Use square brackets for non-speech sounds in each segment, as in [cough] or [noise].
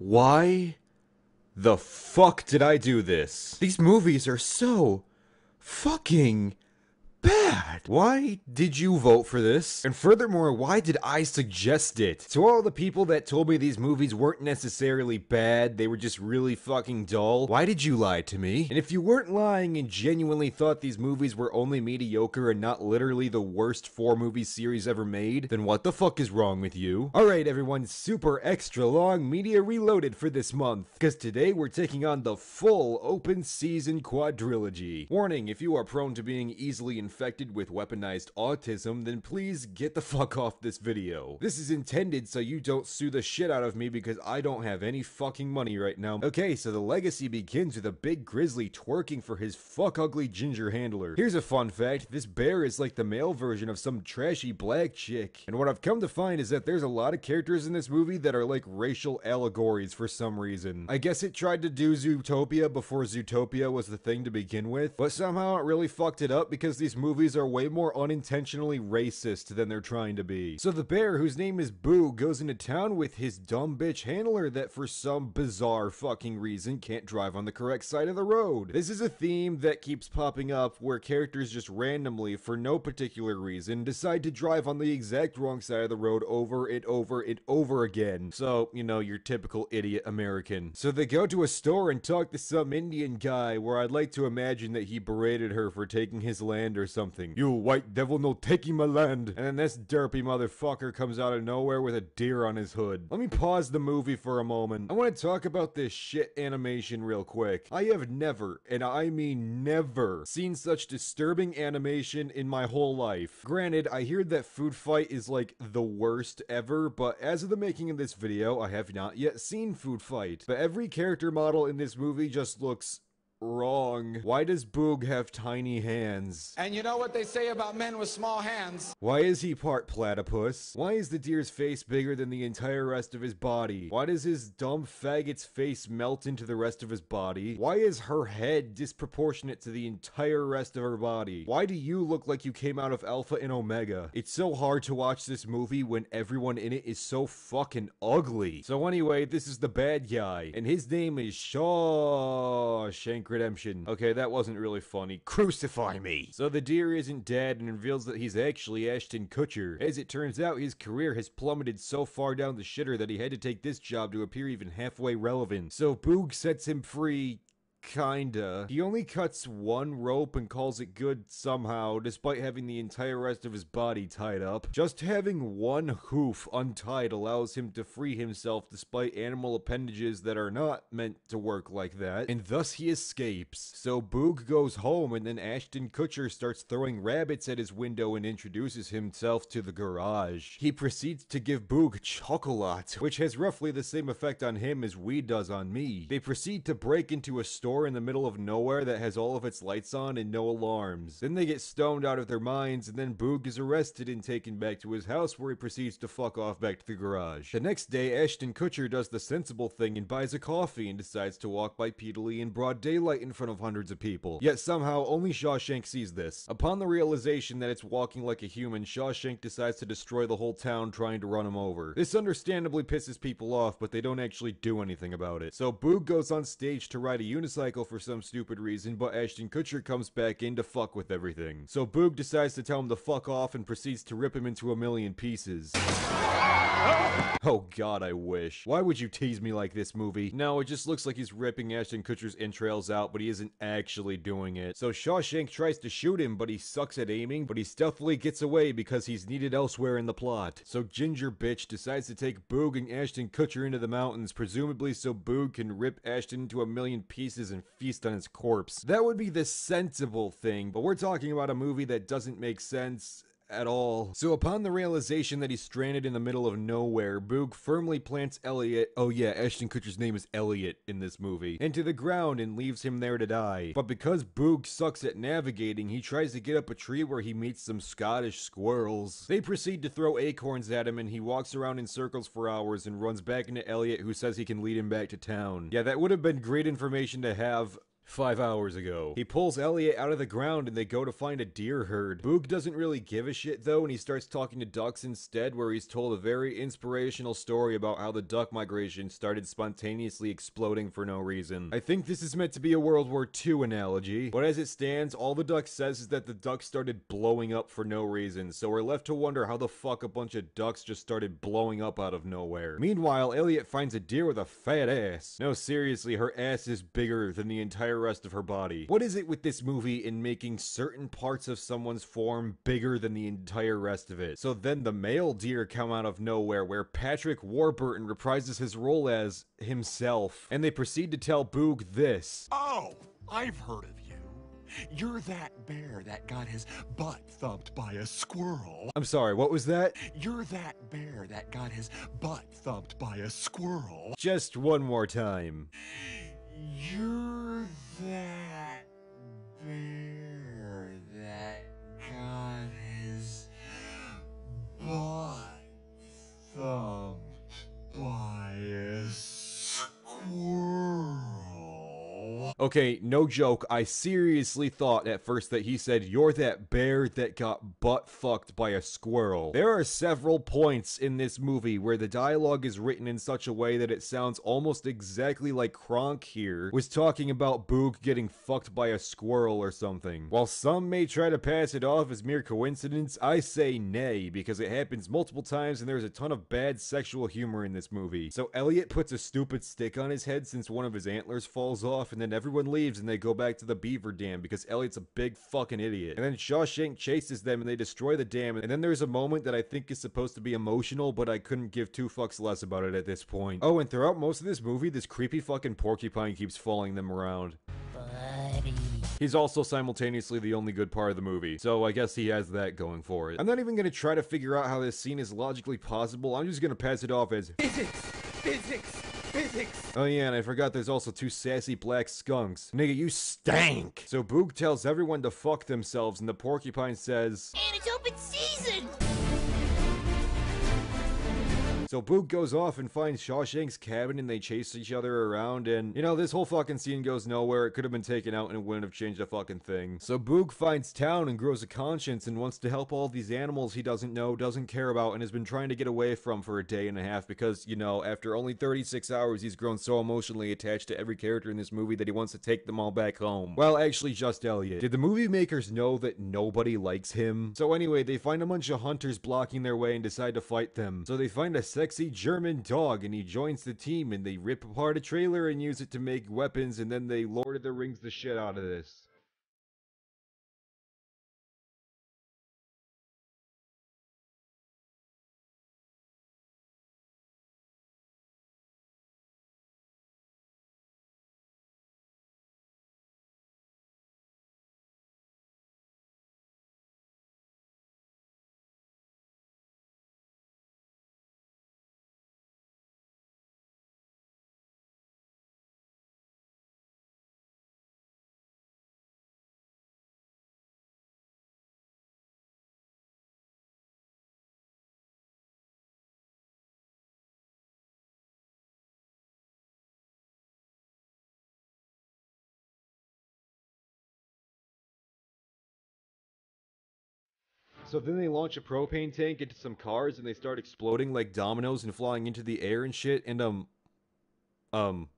Why the fuck did I do this? These movies are so fucking bad. Why did you vote for this? And furthermore, why did I suggest it? To all the people that told me these movies weren't necessarily bad, they were just really fucking dull, why did you lie to me? And if you weren't lying and genuinely thought these movies were only mediocre and not literally the worst four movie series ever made, then what the fuck is wrong with you? Alright everyone, super extra long media reloaded for this month, because today we're taking on the full open season quadrilogy. Warning, if you are prone to being easily infected with weaponized autism, then please get the [laughs] fuck off this video. This is intended so you don't sue the shit out of me because I don't have any fucking money right now. Okay, so the legacy begins with a big grizzly twerking for his fuck ugly ginger handler. Here's a fun fact, this bear is like the male version of some trashy black chick. And what I've come to find is that there's a lot of characters in this movie that are like racial allegories for some reason. I guess it tried to do Zootopia before Zootopia was the thing to begin with, but somehow it really fucked it up because these movies are way more unintentionally racist than they're trying to be. So the bear, whose name is Boog, goes into town with his dumb bitch handler that for some bizarre fucking reason can't drive on the correct side of the road. This is a theme that keeps popping up where characters just randomly, for no particular reason, decide to drive on the exact wrong side of the road over and over and over again. So, you know, your typical idiot American. So they go to a store and talk to some Indian guy where I'd like to imagine that he berated her for taking his land or something. You white devil no taking my land. And then this derpy motherfucker comes out of nowhere with a deer on his hood. Let me pause the movie for a moment. I want to talk about this shit animation real quick. I have never, and I mean never, seen such disturbing animation in my whole life. Granted, I hear that Food Fight is like the worst ever, but as of the making of this video, I have not yet seen Food Fight. But every character model in this movie just looks wrong. Why does Boog have tiny hands? And you know what they say about men with small hands? Why is he part platypus? Why is the deer's face bigger than the entire rest of his body? Why does his dumb faggot's face melt into the rest of his body? Why is her head disproportionate to the entire rest of her body? Why do you look like you came out of Alpha and Omega? It's so hard to watch this movie when everyone in it is so fucking ugly. So anyway, this is the bad guy, and his name is Shawshank Redemption. Okay, that wasn't really funny. Crucify me! So the deer isn't dead and reveals that he's actually Ashton Kutcher. As it turns out, his career has plummeted so far down the shitter that he had to take this job to appear even halfway relevant. So Boog sets him free Kinda. He only cuts one rope and calls it good somehow, despite having the entire rest of his body tied up. Just having one hoof untied allows him to free himself despite animal appendages that are not meant to work like that, and thus he escapes. So Boog goes home, and then Ashton Kutcher starts throwing rabbits at his window and introduces himself to the garage. He proceeds to give Boog chocolate, which has roughly the same effect on him as weed does on me. They proceed to break into a store in the middle of nowhere that has all of its lights on and no alarms. Then they get stoned out of their minds, and then Boog is arrested and taken back to his house where he proceeds to fuck off back to the garage. The next day, Ashton Kutcher does the sensible thing and buys a coffee and decides to walk bipedally in broad daylight in front of hundreds of people. Yet somehow, only Shawshank sees this. Upon the realization that it's walking like a human, Shawshank decides to destroy the whole town trying to run him over. This understandably pisses people off, but they don't actually do anything about it. So Boog goes on stage to ride a unicycle for some stupid reason, but Ashton Kutcher comes back in to fuck with everything. So Boog decides to tell him to fuck off and proceeds to rip him into a million pieces. Oh god, I wish. Why would you tease me like this, movie? No, it just looks like he's ripping Ashton Kutcher's entrails out, but he isn't actually doing it. So Shawshank tries to shoot him, but he sucks at aiming, but he stealthily gets away because he's needed elsewhere in the plot. So Ginger Bitch decides to take Boog and Ashton Kutcher into the mountains, presumably so Boog can rip Ashton into a million pieces and feast on his corpse. That would be the sensible thing, but we're talking about a movie that doesn't make sense at all. So upon the realization that he's stranded in the middle of nowhere, Boog firmly plants Elliot, oh yeah, Ashton Kutcher's name is Elliot in this movie, into the ground and leaves him there to die. But because Boog sucks at navigating, he tries to get up a tree where he meets some Scottish squirrels. They proceed to throw acorns at him and he walks around in circles for hours and runs back into Elliot who says he can lead him back to town. Yeah, that would have been great information to have Five hours ago. He pulls Elliot out of the ground and they go to find a deer herd. Boog doesn't really give a shit though, and he starts talking to ducks instead, where he's told a very inspirational story about how the duck migration started spontaneously exploding for no reason. I think this is meant to be a World War II analogy, but as it stands, all the duck says is that the duck started blowing up for no reason, so we're left to wonder how the fuck a bunch of ducks just started blowing up out of nowhere. Meanwhile, Elliot finds a deer with a fat ass. No, seriously, her ass is bigger than the entire rest of her body. What is it with this movie in making certain parts of someone's form bigger than the entire rest of it? So then the male deer come out of nowhere where Patrick Warburton reprises his role as himself, and they proceed to tell Boog this. Oh, I've heard of you. You're that bear that got his butt thumped by a squirrel. I'm sorry, what was that? You're that bear that got his butt thumped by a squirrel. Just one more time. You're that bear that got his butt thumped by a squirrel. Okay, no joke. I seriously thought at first that he said, You're that bear that got butt fucked by a squirrel. There are several points in this movie where the dialogue is written in such a way that it sounds almost exactly like Kronk here was talking about Boog getting fucked by a squirrel or something. While some may try to pass it off as mere coincidence, I say nay because it happens multiple times and there's a ton of bad sexual humor in this movie. So Elliot puts a stupid stick on his head since one of his antlers falls off and then everyone leaves and they go back to the beaver dam because Elliot's a big fucking idiot. And then Shawshank chases them and they destroy the dam and then there's a moment that I think is supposed to be emotional but I couldn't give two fucks less about it at this point. Oh, and throughout most of this movie, this creepy fucking porcupine keeps following them around. He's also simultaneously the only good part of the movie, so I guess he has that going for it. I'm not even gonna try to figure out how this scene is logically possible, I'm just gonna pass it off as Physics! Physics! Physics! Oh yeah, and I forgot there's also two sassy black skunks. Nigga, you stank! So Boog tells everyone to fuck themselves, and the porcupine says, And it's open season! So Boog goes off and finds Shawshank's cabin and they chase each other around and, you know, this whole fucking scene goes nowhere. It could have been taken out and it wouldn't have changed a fucking thing. So Boog finds town and grows a conscience and wants to help all these animals he doesn't know, doesn't care about, and has been trying to get away from for a day and a half because, you know, after only 36 hours, he's grown so emotionally attached to every character in this movie that he wants to take them all back home. Well, actually, just Elliot. Did the movie makers know that nobody likes him? So anyway, they find a bunch of hunters blocking their way and decide to fight them. So they find a sexy German dog and he joins the team and they rip apart a trailer and use it to make weapons and then they Lord of the Rings the shit out of this. So then they launch a propane tank into some cars and they start exploding like dominoes and flying into the air and shit and um um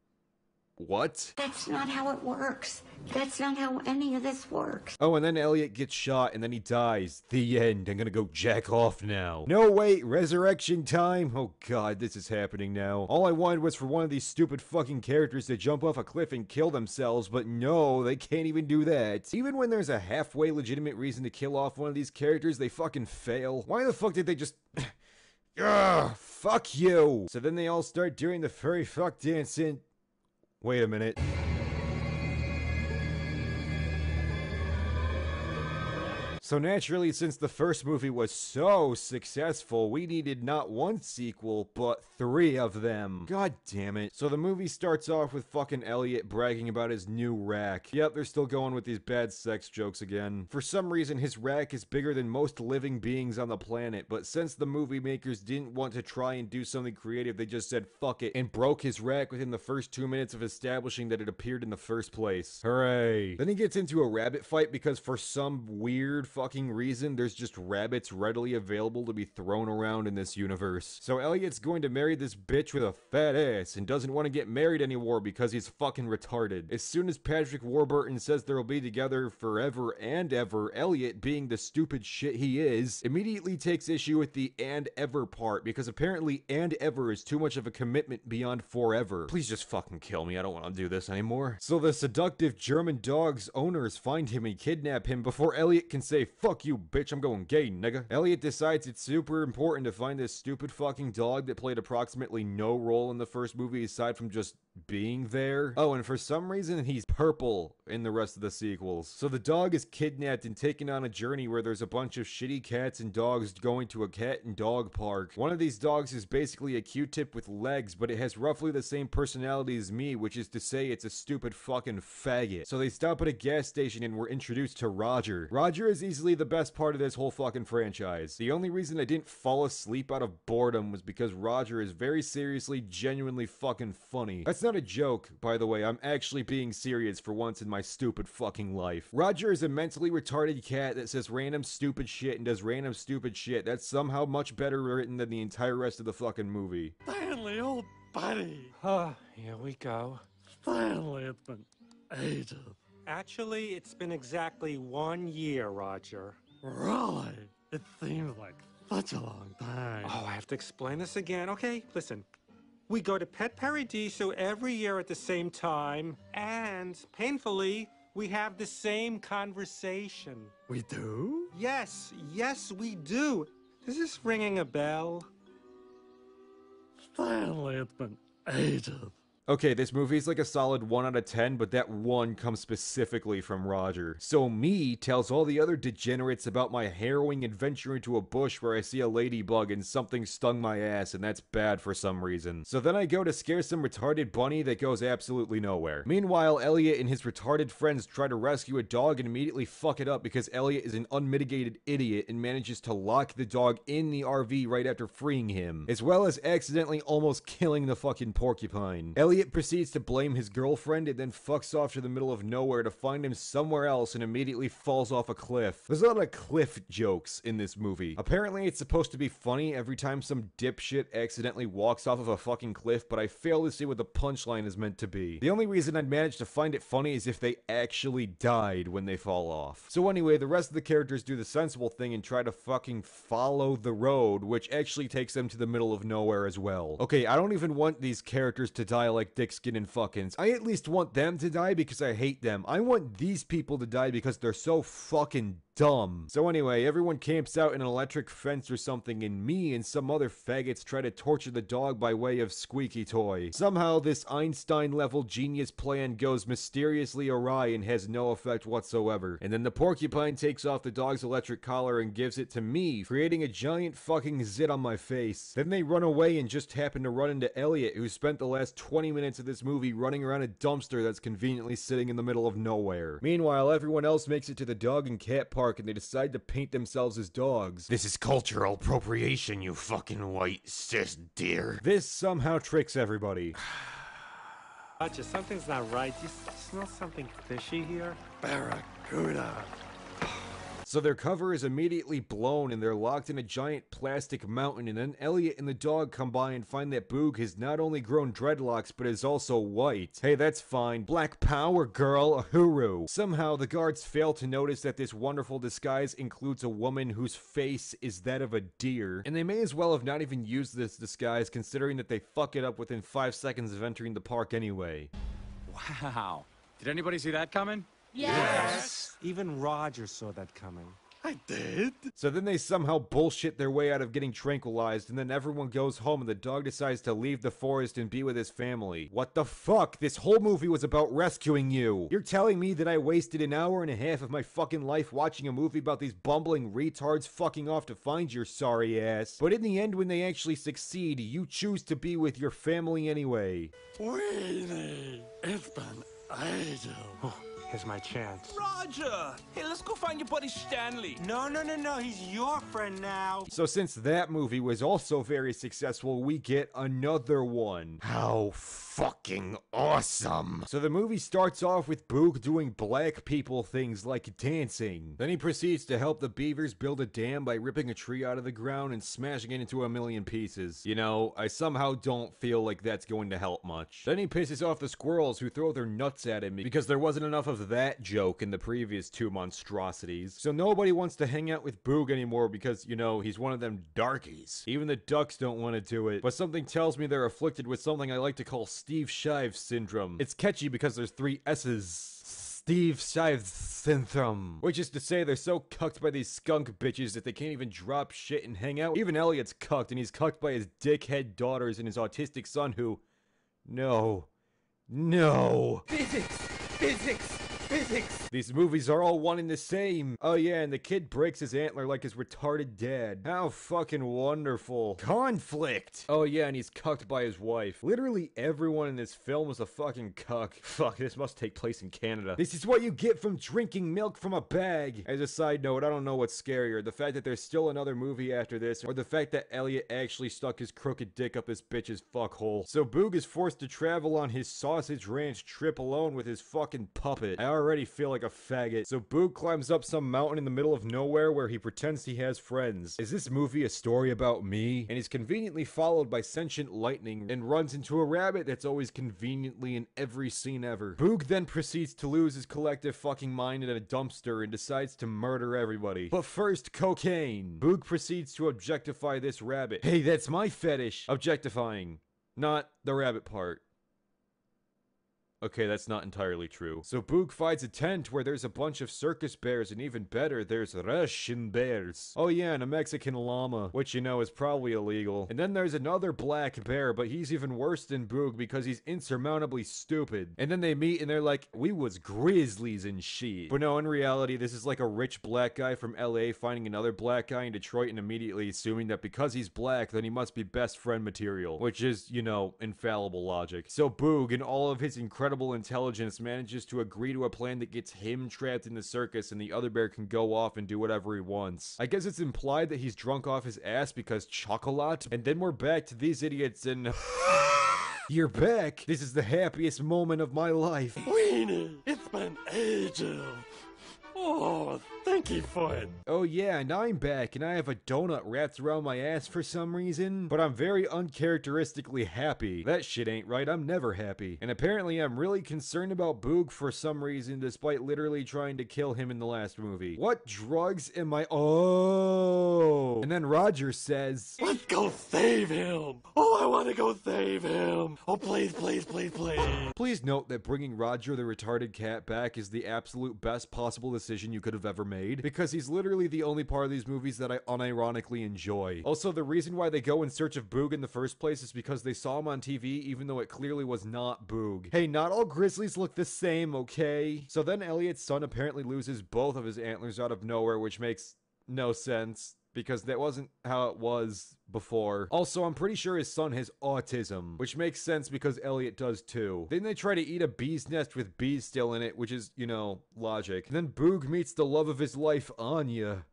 what? That's not how it works. That's not how any of this works. Oh, and then Elliot gets shot and then he dies. The end. I'm gonna go jack off now. No, wait, resurrection time? Oh god, this is happening now. All I wanted was for one of these stupid fucking characters to jump off a cliff and kill themselves, but no, they can't even do that. Even when there's a halfway legitimate reason to kill off one of these characters, they fucking fail. Why the fuck did they just. [laughs] Ugh, fuck you! So then they all start doing the furry fuck dance and. Wait a minute. So naturally, since the first movie was so successful, we needed not one sequel, but three of them. God damn it. So the movie starts off with fucking Elliot bragging about his new rack. Yep, they're still going with these bad sex jokes again. For some reason, his rack is bigger than most living beings on the planet, but since the movie makers didn't want to try and do something creative, they just said fuck it and broke his rack within the first two minutes of establishing that it appeared in the first place. Hooray. Then he gets into a rabbit fight because for some weird fucking reason, there's just rabbits readily available to be thrown around in this universe. So Elliot's going to marry this bitch with a fat ass and doesn't want to get married anymore because he's fucking retarded. As soon as Patrick Warburton says they'll be together forever and ever, Elliot, being the stupid shit he is, immediately takes issue with the and ever part because apparently and ever is too much of a commitment beyond forever. Please just fucking kill me. I don't want to do this anymore. So the seductive German dog's owners find him and kidnap him before Elliot can say, fuck you, bitch, I'm going gay, nigga. Elliot decides it's super important to find this stupid fucking dog that played approximately no role in the first movie aside from just being there. Oh, and for some reason, he's purple in the rest of the sequels. So the dog is kidnapped and taken on a journey where there's a bunch of shitty cats and dogs going to a cat and dog park. One of these dogs is basically a Q-tip with legs, but it has roughly the same personality as me, which is to say it's a stupid fucking faggot. So they stop at a gas station and we're introduced to Roger. Roger is easily the best part of this whole fucking franchise. The only reason I didn't fall asleep out of boredom was because Roger is very seriously, genuinely fucking funny. That's not a joke, by the way. I'm actually being serious for once in my stupid fucking life. Roger is a mentally retarded cat that says random stupid shit and does random stupid shit. That's somehow much better written than the entire rest of the fucking movie. Finally, old buddy. Ah, here we go. Finally, it's been ages. Actually, it's been exactly one year, Roger. Really? It seems like such a long time. Oh, I have to explain this again. Okay, listen. We go to Pet Paradiso every year at the same time, and painfully, we have the same conversation. We do? Yes, yes, we do. Is this ringing a bell? Finally, it's been ages. Okay, this movie is like a solid 1 out of 10, but that 1 comes specifically from Roger. So me tells all the other degenerates about my harrowing adventure into a bush where I see a ladybug and something stung my ass and that's bad for some reason. So then I go to scare some retarded bunny that goes absolutely nowhere. Meanwhile, Elliot and his retarded friends try to rescue a dog and immediately fuck it up because Elliot is an unmitigated idiot and manages to lock the dog in the RV right after freeing him, as well as accidentally almost killing the fucking porcupine. Elliot proceeds to blame his girlfriend and then fucks off to the middle of nowhere to find him somewhere else and immediately falls off a cliff. There's a lot of cliff jokes in this movie. Apparently, it's supposed to be funny every time some dipshit accidentally walks off of a fucking cliff, but I fail to see what the punchline is meant to be. The only reason I'd manage to find it funny is if they actually died when they fall off. So anyway, the rest of the characters do the sensible thing and try to fucking follow the road, which actually takes them to the middle of nowhere as well. Okay, I don't even want these characters to die like Dick Skin and fuckins. I at least want them to die because I hate them. I want these people to die because they're so fucking dumb. So anyway, everyone camps out in an electric fence or something, and me and some other faggots try to torture the dog by way of squeaky toy. Somehow, this Einstein-level genius plan goes mysteriously awry and has no effect whatsoever. And then the porcupine takes off the dog's electric collar and gives it to me, creating a giant fucking zit on my face. Then they run away and just happen to run into Elliot, who spent the last 20 minutes of this movie running around a dumpster that's conveniently sitting in the middle of nowhere. Meanwhile, everyone else makes it to the dog and cat park and they decide to paint themselves as dogs. This is cultural appropriation, you fucking white cis deer. This somehow tricks everybody. [sighs] Roger, something's not right. You smell something fishy here? Barracuda. So their cover is immediately blown and they're locked in a giant plastic mountain and then Elliot and the dog come by and find that Boog has not only grown dreadlocks but is also white. Hey, that's fine. Black power, girl. Ahuru. Somehow the guards fail to notice that this wonderful disguise includes a woman whose face is that of a deer. And they may as well have not even used this disguise considering that they fuck it up within 5 seconds of entering the park anyway. Wow. Did anybody see that coming? Yes. Even Roger saw that coming. I did. So then they somehow bullshit their way out of getting tranquilized, and then everyone goes home and the dog decides to leave the forest and be with his family. What the fuck? This whole movie was about rescuing you. You're telling me that I wasted an hour and a half of my fucking life watching a movie about these bumbling retards fucking off to find your sorry ass. But in the end, when they actually succeed, you choose to be with your family anyway. Weenie, it's been ages. [sighs] [laughs] Here's my chance. Roger! Hey, let's go find your buddy Stanley. No, no, no, no. He's your friend now. So since that movie was also very successful, we get another one. How fucking awesome. So the movie starts off with Boog doing black people things like dancing. Then he proceeds to help the beavers build a dam by ripping a tree out of the ground and smashing it into a million pieces. You know, I somehow don't feel like that's going to help much. Then he pisses off the squirrels who throw their nuts at him because there wasn't enough of that joke in the previous two monstrosities. So nobody wants to hang out with Boog anymore because, you know, he's one of them darkies. Even the ducks don't want to do it. But something tells me they're afflicted with something I like to call Steve Shives syndrome. It's catchy because there's three S's. Steve Shives syndrome. Which is to say, they're so cucked by these skunk bitches that they can't even drop shit and hang out. Even Elliot's cucked, and he's cucked by his dickhead daughters and his autistic son who. No. No. Physics! Physics! Physics! These movies are all one and the same. Oh yeah, and the kid breaks his antler like his retarded dad. How fucking wonderful. Conflict! Oh yeah, and he's cucked by his wife. Literally everyone in this film is a fucking cuck. Fuck, this must take place in Canada. This is what you get from drinking milk from a bag. As a side note, I don't know what's scarier. The fact that there's still another movie after this, or the fact that Elliot actually stuck his crooked dick up his bitch's fuckhole. So Boog is forced to travel on his sausage ranch trip alone with his fucking puppet. I already feel like a faggot. So Boog climbs up some mountain in the middle of nowhere where he pretends he has friends. Is this movie a story about me? And he's conveniently followed by sentient lightning and runs into a rabbit that's always conveniently in every scene ever. Boog then proceeds to lose his collective fucking mind in a dumpster and decides to murder everybody. But first, cocaine. Boog proceeds to objectify this rabbit. Hey, that's my fetish. Objectifying. Not the rabbit part. Okay, that's not entirely true. So Boog finds a tent where there's a bunch of circus bears, and even better, there's Russian bears. Oh yeah, and a Mexican llama, which you know is probably illegal. And then there's another black bear, but he's even worse than Boog because he's insurmountably stupid. And then they meet and they're like, we was grizzlies and shit. But no, in reality, this is like a rich black guy from LA finding another black guy in Detroit and immediately assuming that because he's black, then he must be best friend material. Which is, you know, infallible logic. So Boog, in all of his incredible intelligence, manages to agree to a plan that gets him trapped in the circus and the other bear can go off and do whatever he wants. I guess it's implied that he's drunk off his ass because chocolate. And then we're back to these idiots and. [laughs] You're back. This is the happiest moment of my life. Weenie, it's been ages. Oh, thank you for it. Oh yeah, and I'm back, and I have a donut wrapped around my ass for some reason, but I'm very uncharacteristically happy. That shit ain't right, I'm never happy. And apparently I'm really concerned about Boog for some reason, despite literally trying to kill him in the last movie. What drugs am I- Oh! And then Roger says, Let's go save him. Oh, I want to go save him. Oh, please, please, please, please. Please note that bringing Roger the retarded cat back is the absolute best possible decision you could have ever made, because he's literally the only part of these movies that I unironically enjoy. Also, the reason why they go in search of Boog in the first place is because they saw him on TV, even though it clearly was not Boog. Hey, not all grizzlies look the same, okay? So then Elliot's son apparently loses both of his antlers out of nowhere, which makes no sense because that wasn't how it was before. Also, I'm pretty sure his son has autism, which makes sense because Elliot does too. Then they try to eat a bee's nest with bees still in it, which is, you know, logic. And then Boog meets the love of his life, Anya.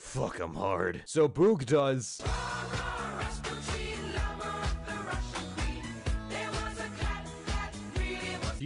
Fuck him hard. So Boog does.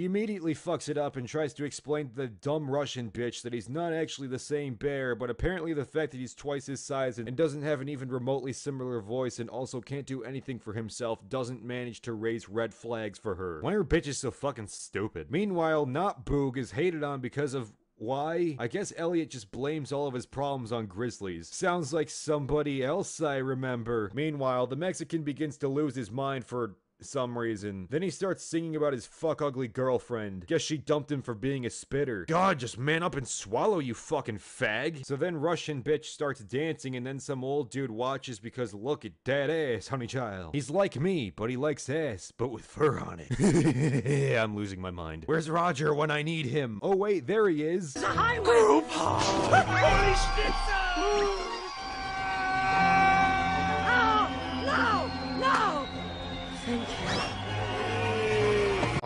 He immediately fucks it up and tries to explain to the dumb Russian bitch that he's not actually the same bear, but apparently the fact that he's twice his size and doesn't have an even remotely similar voice and also can't do anything for himself doesn't manage to raise red flags for her. Why are bitches so fucking stupid? Meanwhile, not Boog is hated on because of why? I guess Elliot just blames all of his problems on Grizzlies. Sounds like somebody else I remember. Meanwhile, the Mexican begins to lose his mind for some reason. Then he starts singing about his fuck ugly girlfriend. Guess she dumped him for being a spitter. God, just man up and swallow, you fucking fag. So then Russian bitch starts dancing and then some old dude watches because look at that ass, honey child. He's like me, but he likes ass, but with fur on it. [laughs] I'm losing my mind. Where's Roger when I need him? Oh wait, there he is. [laughs]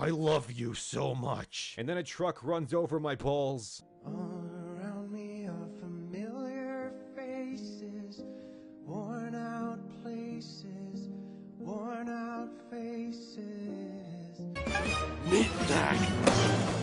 I love you so much. And then a truck runs over my balls. All around me are familiar faces, worn out places, worn out faces. Meet that.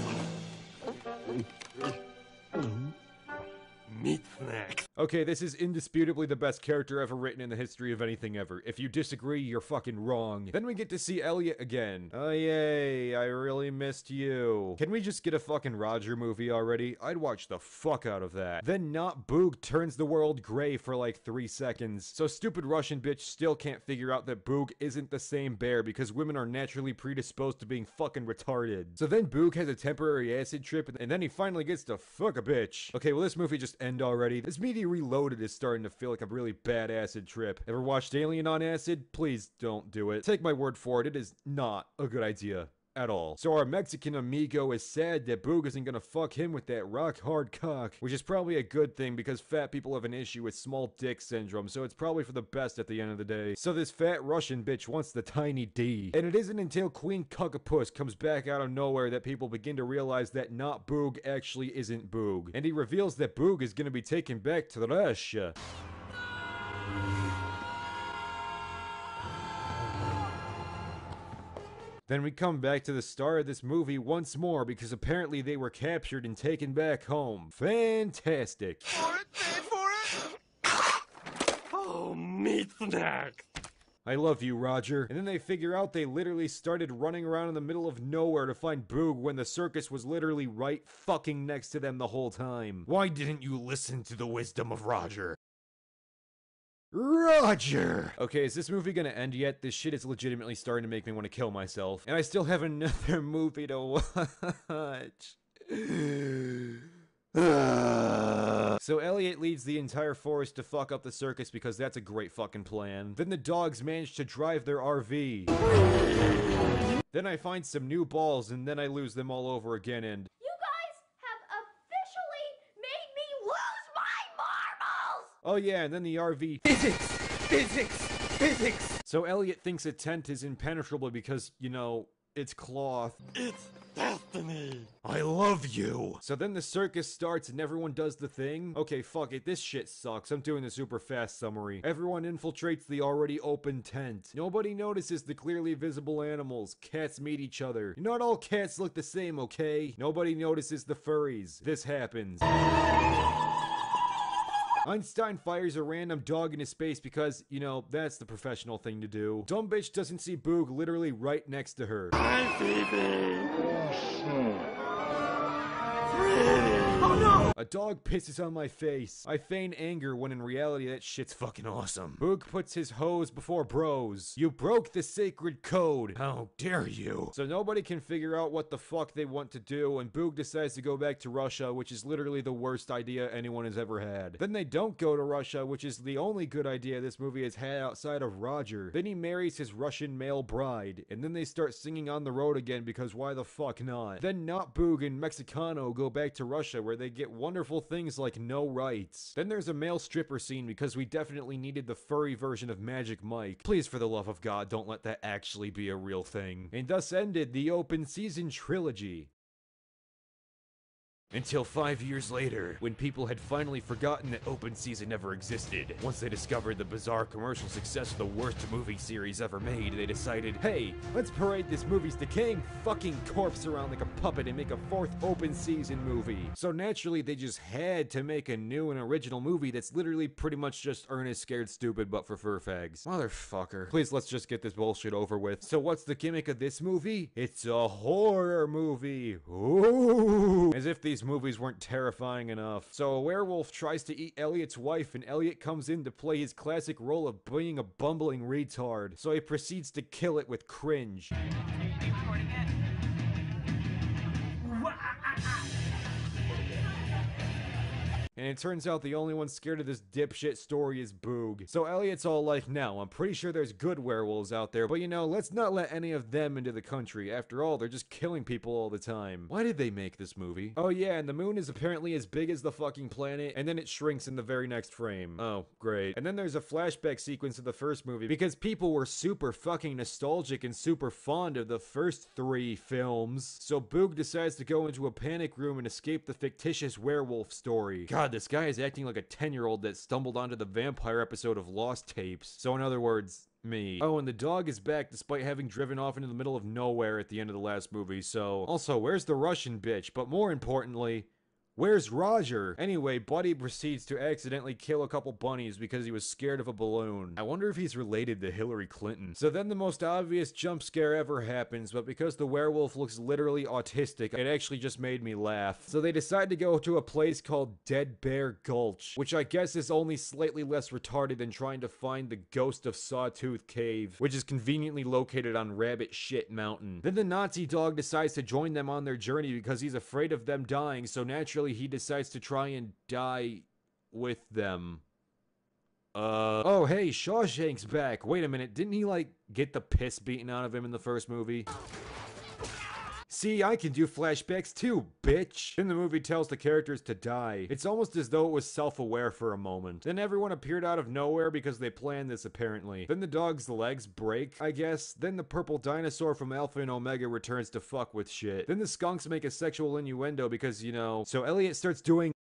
Okay, this is indisputably the best character ever written in the history of anything ever. If you disagree, you're fucking wrong. Then we get to see Elliot again. Oh yay, I really missed you. Can we just get a fucking Roger movie already? I'd watch the fuck out of that. Then not Boog turns the world gray for like three seconds. So stupid Russian bitch still can't figure out that Boog isn't the same bear because women are naturally predisposed to being fucking retarded. So then Boog has a temporary acid trip and then he finally gets to fuck a bitch. Okay, will this movie just end already? This media reloaded is starting to feel like a really bad acid trip. Ever watched Alien on acid? Please don't do it. Take my word for it, it is not a good idea. At all. So our Mexican amigo is sad that Boog isn't gonna fuck him with that rock hard cock, which is probably a good thing because fat people have an issue with small dick syndrome, so it's probably for the best at the end of the day. So this fat Russian bitch wants the tiny D. And it isn't until Queen Cuckapus comes back out of nowhere that people begin to realize that not Boog actually isn't Boog. And he reveals that Boog is gonna be taken back to Russia. Then we come back to the start of this movie once more because apparently they were captured and taken back home. Fantastic. For it, for it! Oh, meat snack. I love you, Roger. And then they figure out they literally started running around in the middle of nowhere to find Boog when the circus was literally right fucking next to them the whole time. Why didn't you listen to the wisdom of Roger? Roger! Okay, is this movie gonna end yet? This shit is legitimately starting to make me want to kill myself. And I still have another [laughs] movie to watch. [sighs] so Elliot leads the entire forest to fuck up the circus because that's a great fucking plan. Then the dogs manage to drive their RV. then I find some new balls and then I lose them all over again and You guys have officially made me lose my marbles! Oh yeah, and then the RV Physics! Physics! Physics! So Elliot thinks a tent is impenetrable because, you know, it's cloth. It's destiny. I love you. So then the circus starts and everyone does the thing. Okay, fuck it, this shit sucks. I'm doing the super fast summary. Everyone infiltrates the already open tent. Nobody notices the clearly visible animals. Cats meet each other. Not all cats look the same, okay? Nobody notices the furries. This happens. Einstein fires a random dog into space because, you know, that's the professional thing to do. Dumb bitch doesn't see Boog literally right next to her. Hi, Phoebe. Oh, Oh, A dog pisses on my face. I feign anger when in reality that shit's fucking awesome. Boog puts his hose before bros. You broke the sacred code. How dare you? So nobody can figure out what the fuck they want to do, and Boog decides to go back to Russia, which is literally the worst idea anyone has ever had. Then they don't go to Russia, which is the only good idea this movie has had outside of Roger. Then he marries his Russian male bride, and then they start singing on the road again because why the fuck not? Then not Boog and Mexicano go back to Russia where they get wonderful things like no rights. Then there's a male stripper scene because we definitely needed the furry version of Magic Mike. Please, for the love of God, don't let that actually be a real thing. And thus ended the open season trilogy. Until five years later, when people had finally forgotten that open season ever existed. Once they discovered the bizarre commercial success of the worst movie series ever made, they decided, Hey, let's parade this movie's decaying fucking corpse around like a puppet and make a fourth open season movie. So naturally, they just had to make a new and original movie that's literally pretty much just Ernest Scared Stupid but for fur fags. Motherfucker. Please, let's just get this bullshit over with. So what's the gimmick of this movie? It's a horror movie. Ooh. As if these those movies weren't terrifying enough. So a werewolf tries to eat Elliot's wife, and Elliot comes in to play his classic role of being a bumbling retard. So he proceeds to kill it with cringe. And it turns out the only one scared of this dipshit story is Boog. So Elliot's all like, no, I'm pretty sure there's good werewolves out there, but you know, let's not let any of them into the country. After all, they're just killing people all the time. Why did they make this movie? Oh yeah, and the moon is apparently as big as the fucking planet, and then it shrinks in the very next frame. Oh, great. And then there's a flashback sequence of the first movie because people were super fucking nostalgic and super fond of the first three films. So Boog decides to go into a panic room and escape the fictitious werewolf story. God, this guy is acting like a 10 year old that stumbled onto the vampire episode of Lost Tapes. So, in other words, me. Oh, and the dog is back despite having driven off into the middle of nowhere at the end of the last movie, so. Also, where's the Russian bitch? But more importantly, Where's Roger? Anyway, Buddy proceeds to accidentally kill a couple bunnies because he was scared of a balloon. I wonder if he's related to Hillary Clinton. So then the most obvious jump scare ever happens, but because the werewolf looks literally autistic, it actually just made me laugh. So they decide to go to a place called Dead Bear Gulch, which I guess is only slightly less retarded than trying to find the ghost of Sawtooth Cave, which is conveniently located on Rabbit Shit Mountain. Then the Nazi dog decides to join them on their journey because he's afraid of them dying, so naturally he decides to try and die with them. Uh, oh hey, Shawshank's back. Wait a minute, didn't he like get the piss beaten out of him in the first movie? See, I can do flashbacks too, bitch. Then the movie tells the characters to die. It's almost as though it was self-aware for a moment. Then everyone appeared out of nowhere because they planned this apparently. Then the dog's legs break, I guess. Then the purple dinosaur from Alpha and Omega returns to fuck with shit. Then the skunks make a sexual innuendo because, you know, so Elliot starts doing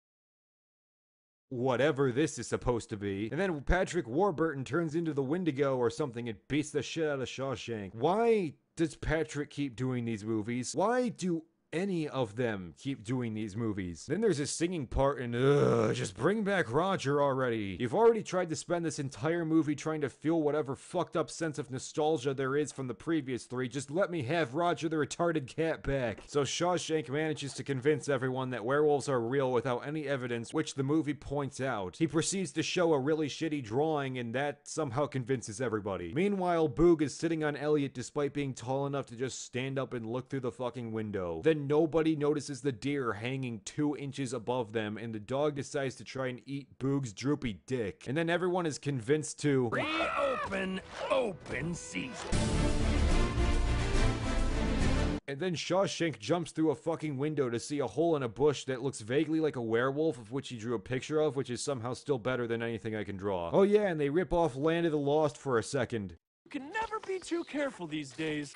whatever this is supposed to be. And then Patrick Warburton turns into the Wendigo or something and beats the shit out of Shawshank. Why does Patrick keep doing these movies? Why do any of them keep doing these movies. Then there's a singing part and ugh, just bring back Roger already. You've already tried to spend this entire movie trying to feel whatever fucked up sense of nostalgia there is from the previous three. Just let me have Roger the retarded cat back. So Shawshank manages to convince everyone that werewolves are real without any evidence, which the movie points out. He proceeds to show a really shitty drawing and that somehow convinces everybody. Meanwhile, Boog is sitting on Elliot despite being tall enough to just stand up and look through the fucking window. Then nobody notices the deer hanging two inches above them, and the dog decides to try and eat Boog's droopy dick. And then everyone is convinced to Reopen open season. And then Shawshank jumps through a fucking window to see a hole in a bush that looks vaguely like a werewolf, of which he drew a picture of, which is somehow still better than anything I can draw. Oh yeah, and they rip off Land of the Lost for a second. You can never be too careful these days.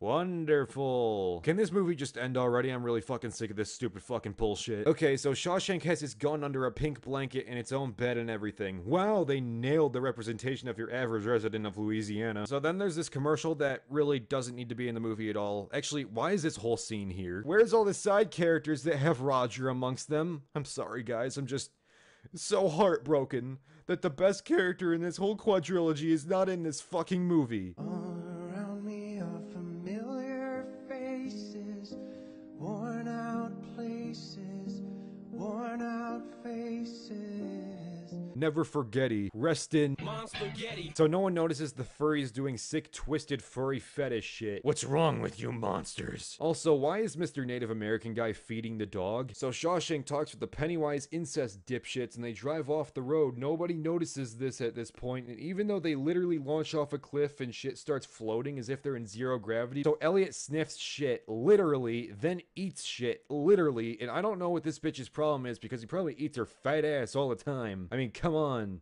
Wonderful. Can this movie just end already? I'm really fucking sick of this stupid fucking bullshit. Okay, so Shawshank has his gun under a pink blanket in its own bed and everything. Wow, they nailed the representation of your average resident of Louisiana. So then there's this commercial that really doesn't need to be in the movie at all. Actually, why is this whole scene here? Where's all the side characters that have Roger amongst them? I'm sorry, guys. I'm just so heartbroken that the best character in this whole quadrilogy is not in this fucking movie. All around me are familiar faces, worn out places, worn out faces. Never forgetty. Rest in. So no one notices the furries doing sick, twisted furry fetish shit. What's wrong with you monsters? Also, why is Mr. Native American guy feeding the dog? So Shawshank talks with the Pennywise incest dipshits and they drive off the road. Nobody notices this at this point, and even though they literally launch off a cliff and shit starts floating as if they're in zero gravity. So Elliot sniffs shit, literally, then eats shit, literally, and I don't know what this bitch's problem is because he probably eats her fat ass all the time. I mean, come on.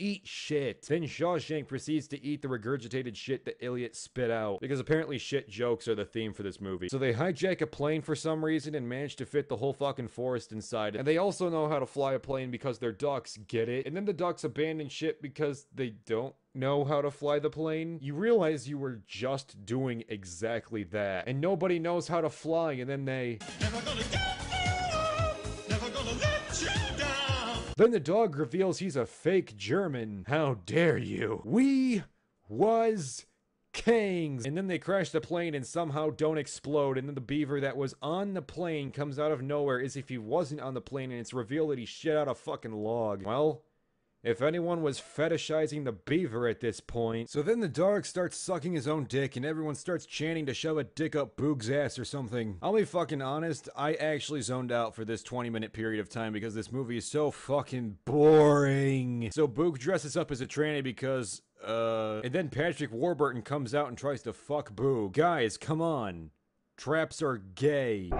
Eat shit. Then Shawshank proceeds to eat the regurgitated shit that Elliot spit out, because apparently shit jokes are the theme for this movie. So they hijack a plane for some reason and manage to fit the whole fucking forest inside. it. And they also know how to fly a plane because they're ducks, get it? And then the ducks abandon shit because they don't know how to fly the plane, you realize you were just doing exactly that. And nobody knows how to fly, and then they. Then the dog reveals he's a fake German. How dare you? We was Kangs! And then they crash the plane and somehow don't explode. And then the beaver that was on the plane comes out of nowhere as if he wasn't on the plane and it's revealed that he shit out a fucking log. Well, if anyone was fetishizing the beaver at this point. So then the dog starts sucking his own dick and everyone starts chanting to shove a dick up Boog's ass or something. I'll be fucking honest, I actually zoned out for this 20 minute period of time because this movie is so fucking boring. So Boog dresses up as a tranny because, uh, and then Patrick Warburton comes out and tries to fuck Boog. Guys, come on. Traps are gay.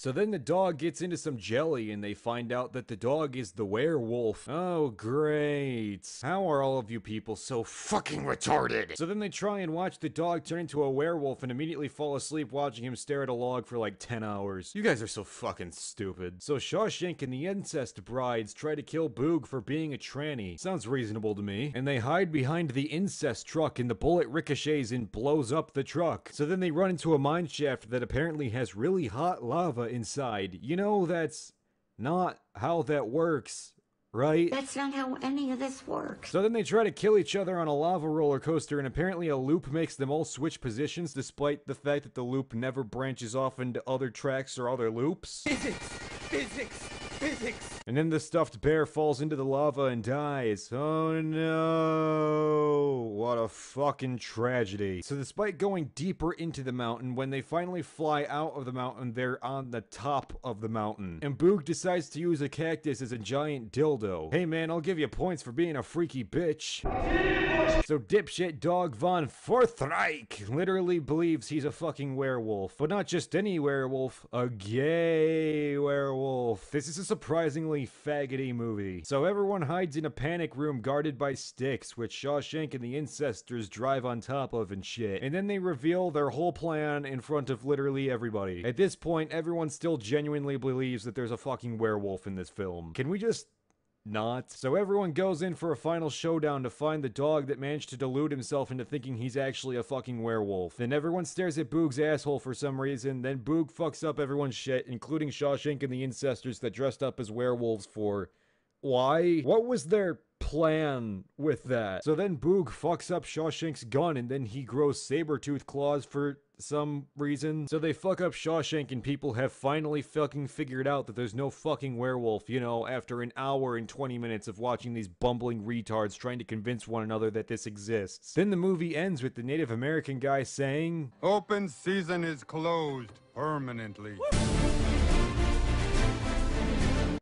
So then the dog gets into some jelly and they find out that the dog is the werewolf. Oh, great. How are all of you people so fucking retarded? So then they try and watch the dog turn into a werewolf and immediately fall asleep watching him stare at a log for like 10 hours. You guys are so fucking stupid. So Shawshank and the incest brides try to kill Boog for being a tranny. Sounds reasonable to me. And they hide behind the incest truck and the bullet ricochets and blows up the truck. So then they run into a mine shaft that apparently has really hot lava inside. You know, that's not how that works, right? That's not how any of this works. So then they try to kill each other on a lava roller coaster, and apparently a loop makes them all switch positions despite the fact that the loop never branches off into other tracks or other loops. Physics! Physics! Physics! And then the stuffed bear falls into the lava and dies. Oh no! What a fucking tragedy. So, despite going deeper into the mountain, when they finally fly out of the mountain, they're on the top of the mountain. And Boog decides to use a cactus as a giant dildo. Hey man, I'll give you points for being a freaky bitch. So dipshit dog von Forthreich literally believes he's a fucking werewolf. But not just any werewolf, a gay werewolf. This is a surprisingly faggoty movie. So everyone hides in a panic room guarded by sticks, which Shawshank and the incestors drive on top of and shit. And then they reveal their whole plan in front of literally everybody. At this point, everyone still genuinely believes that there's a fucking werewolf in this film. Can we just not. So everyone goes in for a final showdown to find the dog that managed to delude himself into thinking he's actually a fucking werewolf. Then everyone stares at Boog's asshole for some reason. Then Boog fucks up everyone's shit, including Shawshank and the incestors that dressed up as werewolves for. Why? What was their plan with that? So then Boog fucks up Shawshank's gun and then he grows saber-tooth claws for some reason. So they fuck up Shawshank and people have finally fucking figured out that there's no fucking werewolf, you know, after an hour and 20 minutes of watching these bumbling retards trying to convince one another that this exists. Then the movie ends with the Native American guy saying, Open season is closed permanently.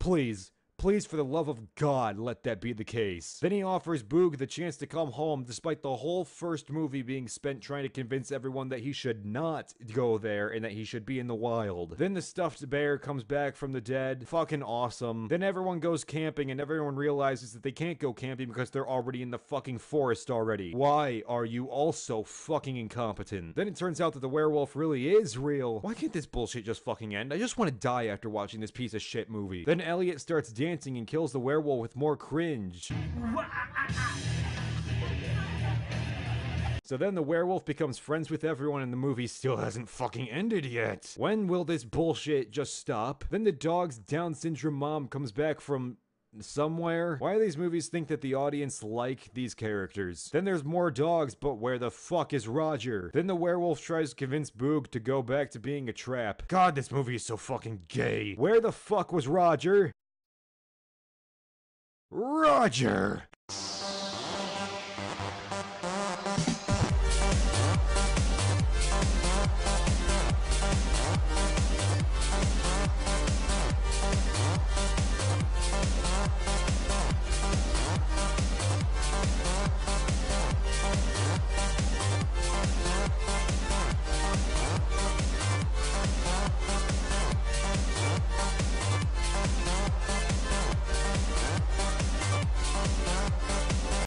Please, Please, for the love of God, let that be the case. Then he offers Boog the chance to come home despite the whole first movie being spent trying to convince everyone that he should not go there and that he should be in the wild. Then the stuffed bear comes back from the dead. Fucking awesome. Then everyone goes camping and everyone realizes that they can't go camping because they're already in the fucking forest already. Why are you all so fucking incompetent? Then it turns out that the werewolf really is real. Why can't this bullshit just fucking end? I just want to die after watching this piece of shit movie. Then Elliot starts dancing and kills the werewolf with more cringe. So then the werewolf becomes friends with everyone and the movie still hasn't fucking ended yet. When will this bullshit just stop? Then the dog's Down syndrome mom comes back from somewhere. Why do these movies think that the audience like these characters? Then there's more dogs, but where the fuck is Roger? Then the werewolf tries to convince Boog to go back to being a trap. God, this movie is so fucking gay. Where the fuck was Roger? Roger!